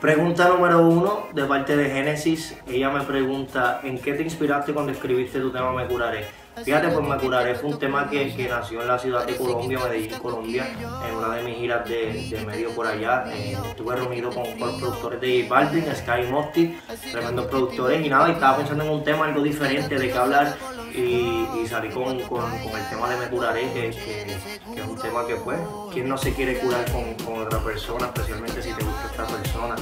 Pregunta número uno de parte de Génesis. Ella me pregunta, ¿en qué te inspiraste cuando escribiste tu tema Me Curaré? Fíjate, pues Me Curaré fue un tema que, que nació en la ciudad de Colombia, Medellín, Colombia, en una de mis giras de, de medio por allá. Eh, estuve reunido con, con, productores de J Balvin, Sky Mosty, tremendos productores, y nada, y estaba pensando en un tema algo diferente de qué hablar y, y salí con, con, el tema de Me Curaré, que, es un tema que pues, ¿quién no se quiere curar con, otra persona, especialmente si te gusta esta persona?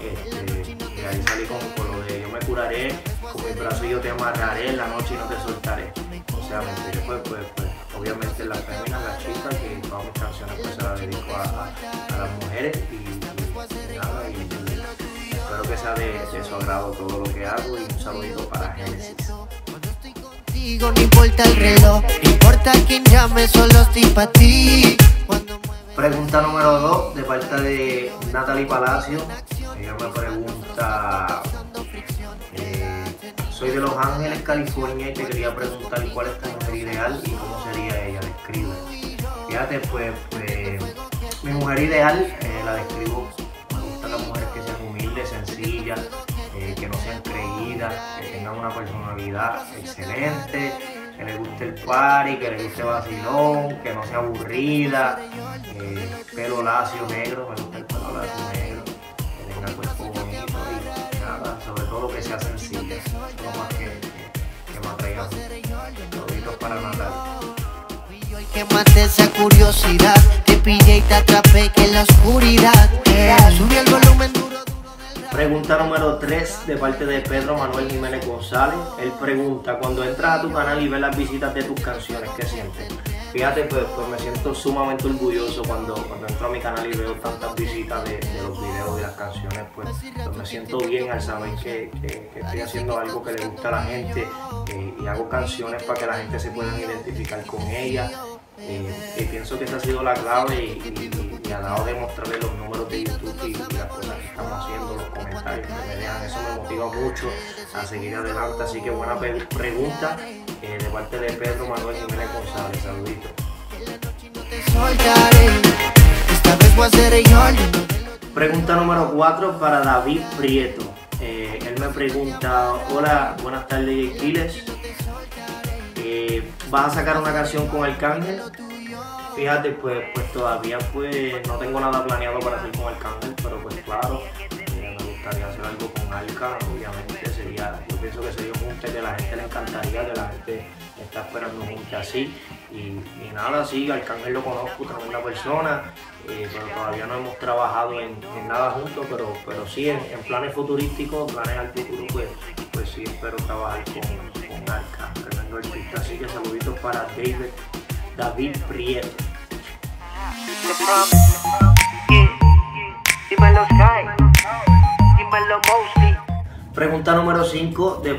Este, y ahí salí con, lo de yo me curaré, con mi brazo yo te amarraré en la noche y no te soltaré. O sea, me pues, pues, pues, obviamente las féminas, las chicas, que todas mis canciones pues se las dedico a, a, las mujeres y, y, nada, y, espero que sea de, de su agrado todo lo que hago y un saludito para Génesis. No importa el reloj, no importa quién llame, solo estoy para ti. Pregunta número 2 de parte de Natalie Palacio. Ella me pregunta, eh, soy de Los Ángeles, California y te quería preguntar cuál es tu mujer ideal y cómo sería ella, describe. Fíjate, pues, pues mi mujer ideal eh, la describo, me gustan las mujeres que sean humildes, sencillas, que tengan una personalidad excelente, que le guste el party, que le guste vacilón, que no sea aburrida, eh, pelo lacio negro, me gusta el pelo lacio negro, que tenga el cuerpo bonito y nada, sobre todo que sea sencilla, lo más que, que, que me atraiga. Saluditos para Natalia. Que mate esa curiosidad, te pillé y te atrapé que en la oscuridad eh, subí el volumen duro. Pregunta número 3 de parte de Pedro Manuel Jiménez González. Él pregunta, cuando entras a tu canal y ves las visitas de tus canciones, ¿qué sientes? Fíjate, pues, pues me siento sumamente orgulloso cuando, cuando entro a mi canal y veo tantas visitas de, los videos y las canciones, pues, pues, me siento bien al saber que, que, que, estoy haciendo algo que le gusta a la gente eh, y hago canciones para que la gente se pueda identificar con ellas. Y pienso que esa ha sido la clave y, y, y a la hora de mostrarle los números de YouTube y, las cosas que estamos haciendo, los comentarios que me dejan, eso me motiva mucho a seguir adelante. Así que buena pregunta eh, de parte de Pedro Manuel Jiménez González. Saluditos. Pregunta número 4 para David Prieto. Eh, él me pregunta, hola, buenas tardes Aquiles. Eh, ¿Vas a sacar una canción con Arcángel? Fíjate, pues, pues todavía pues no tengo nada planeado para hacer con Arcángel, pero pues claro, eh, me gustaría hacer algo con Arca, obviamente sería, yo pienso que sería un junte que la gente le encantaría, que la gente está esperando un junte así. Y, nada, sí, Arcángel lo conozco, tremenda persona, eh, pero todavía no hemos trabajado en, nada juntos, pero, pero sí, en, en, planes futurísticos, planes al futuro, pues, pues sí espero trabajar con, artista. Así que saluditos para David, David Prieto. Pregunta número 5 de,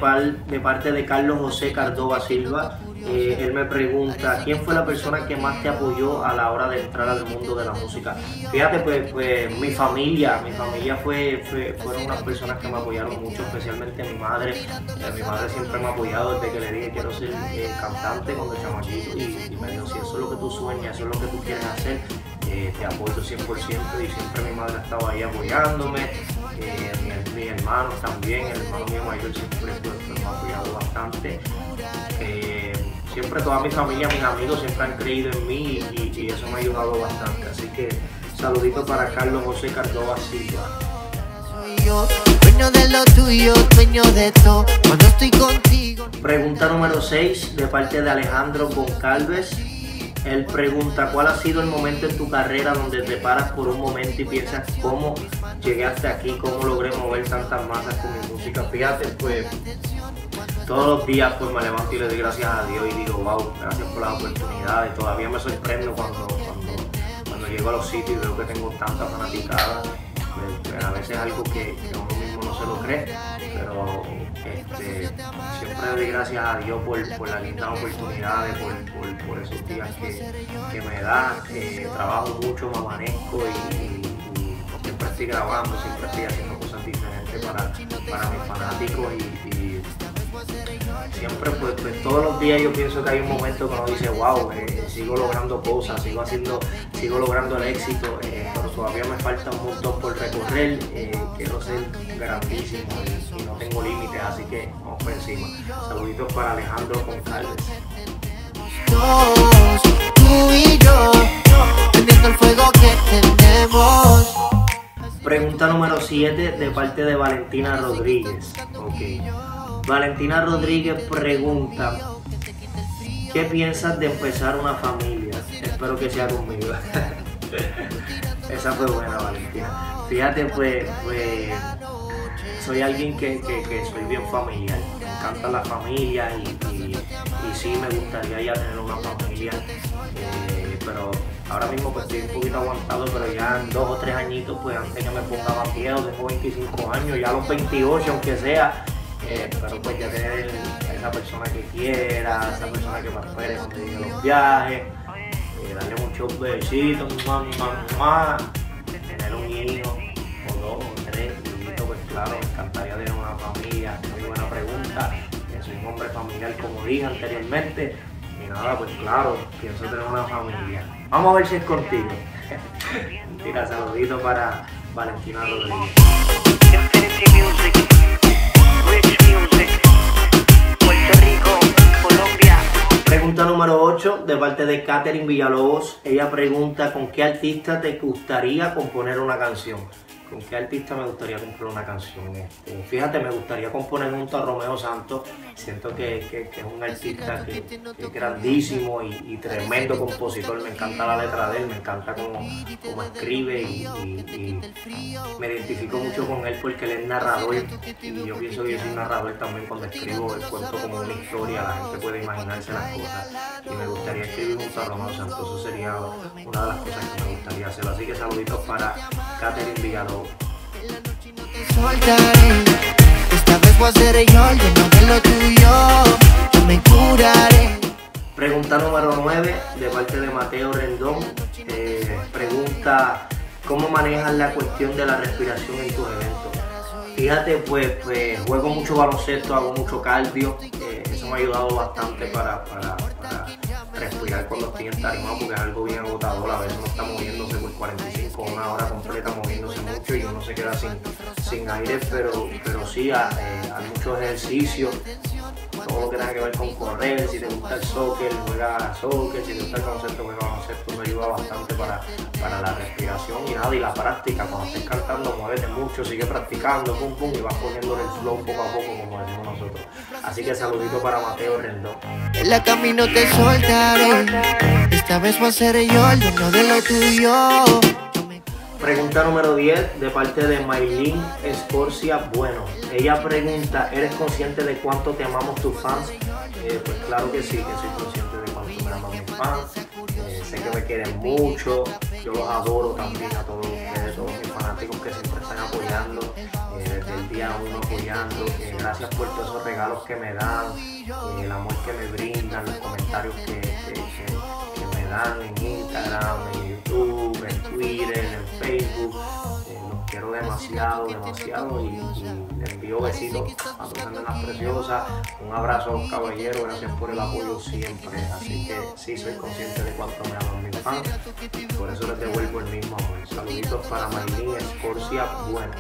de, parte de Carlos José Cardova Silva. Él me pregunta, ¿quién fue la persona que más te apoyó a la hora de entrar al mundo de la música? Fíjate, pues, pues mi familia, mi familia fue, fue, fueron unas personas que me apoyaron mucho, especialmente mi madre. Eh, mi madre siempre me ha apoyado desde que le dije quiero ser eh, cantante cuando chamaquito y, y, me dijo, si eso es lo que tú sueñas, eso es lo que tú quieres hacer, eh, te apoyo 100% y siempre mi madre estaba ahí apoyándome. mi hermanos también, el hermano mío mayor siempre pues, me ha apoyado bastante siempre toda mi familia, mis amigos siempre han creído en mí y, y, eso me ha ayudado bastante. Así que saludito para Carlos José Cardova Silva. Dueño de lo tuyo, dueño de todo, cuando estoy contigo. Pregunta número 6 de parte de Alejandro Goncalves. Él pregunta, ¿cuál ha sido el momento en tu carrera donde te paras por un momento y piensas cómo llegué hasta aquí, cómo logré mover tantas masas con mi música? Fíjate, pues todos los días pues me levanto y le doy gracias a Dios y digo, wow, gracias por las oportunidades. Todavía me sorprendo cuando, cuando, cuando llego a los sitios y veo que tengo tantas fanaticadas. Pues, pues, a veces es algo que, uno mismo no se lo cree, pero este, siempre doy gracias a Dios por, por las lindas oportunidades, por, por, esos días que, que me da. Trabajo mucho, me amanezco y, siempre estoy grabando, siempre estoy haciendo cosas diferentes para, para mis fanáticos y siempre, pues, pues, todos los días yo pienso que hay un momento que uno dice, wow, eh, sigo logrando cosas, sigo haciendo, sigo logrando el éxito, eh, pero todavía me falta un montón por recorrer, eh, quiero ser grandísimo y, no tengo límites, así que vamos por encima. Saluditos para Alejandro Concalves. tú y yo, el fuego que tenemos. Pregunta número 7 de parte de Valentina Rodríguez. Okay. Valentina Rodríguez pregunta, ¿qué piensas de empezar una familia? Espero que sea conmigo. Esa fue buena, Valentina. Fíjate, pues, pues soy alguien que, soy bien familiar. Me encanta la familia y, sí me gustaría ya tener una familia. Eh, pero ahora mismo pues estoy un poquito aguantado, pero ya en dos o tres añitos, pues antes que me ponga más tengo 25 años, ya a los 28 aunque sea, eh, pero pues ya tener esa persona que quiera, esa persona que me espere cuando llegue los viajes, eh, darle muchos besitos, mamá, mamá, tener un hijo, o dos, o tres, y pues claro, me encantaría tener una familia, muy buena pregunta, eh, soy un hombre familiar como dije anteriormente, y nada, pues claro, pienso tener una familia. Vamos a ver si es contigo. Tira saludito para Valentina Rodríguez. Número 8 de parte de Catherine Villalobos. Ella pregunta con qué artista te gustaría componer una canción con qué artista me gustaría componer una canción. Este, fíjate, me gustaría componer junto a Romeo Santos. Siento que, es un artista que, es grandísimo y, tremendo compositor. Me encanta la letra de él, me encanta cómo, cómo escribe y, me identifico mucho con él porque él es narrador. Y yo pienso que yo soy un narrador también cuando escribo el cuento como una historia. La gente puede imaginarse las cosas. Y me gustaría escribir junto a Romeo Santos. Eso sería una de las cosas que me gustaría hacer. Así que saluditos para Catherine Villalobos. Esta vez voy a ser yo de lo tuyo. Yo me curaré. Pregunta número 9 de parte de Mateo Rendón. Eh, pregunta cómo manejas la cuestión de la respiración en tus eventos. Fíjate, pues, pues juego mucho baloncesto, hago mucho cardio. Eh, eso me ha ayudado bastante para, para, para respirar cuando estoy en tarima porque es algo bien agotador. A veces uno está moviéndose por 45 una hora completa moviéndose mucho y uno se queda sin, sin aire, pero, pero sí eh, hay muchos ejercicios todo lo que tenga que ver con correr, si te gusta el soccer, juega soccer, si te gusta el concepto, juega concepto, me ayuda bastante para, para la respiración y nada, y la práctica, cuando estés cantando, muévete mucho, sigue practicando, pum pum, y vas poniéndole el flow poco a poco, como decimos nosotros. Así que saludito para Mateo Rendón. En la camino te soltaré, esta vez voy a ser yo el dueño de lo tuyo. Pregunta número 10 de parte de Maylin Escorcia Bueno. Ella pregunta, ¿eres consciente de cuánto te amamos tus fans? Eh, pues claro que sí, que soy consciente de cuánto me aman mis fans. Eh, sé que me quieren mucho, yo los adoro también a todos ustedes, todos mis fanáticos que siempre están apoyando, eh, desde el día uno apoyando. gracias por todos esos regalos que me dan, el amor que me brindan, los comentarios que, me dan en Instagram, en YouTube, en Twitter, en Facebook. Eh, los quiero demasiado, demasiado y, les envío besitos a todas las preciosas. Un abrazo a los caballeros, gracias por el apoyo siempre. Así que sí soy consciente de cuánto me aman mis fans. Por eso les devuelvo el mismo amor. Saluditos para Marilyn Escorcia Bueno.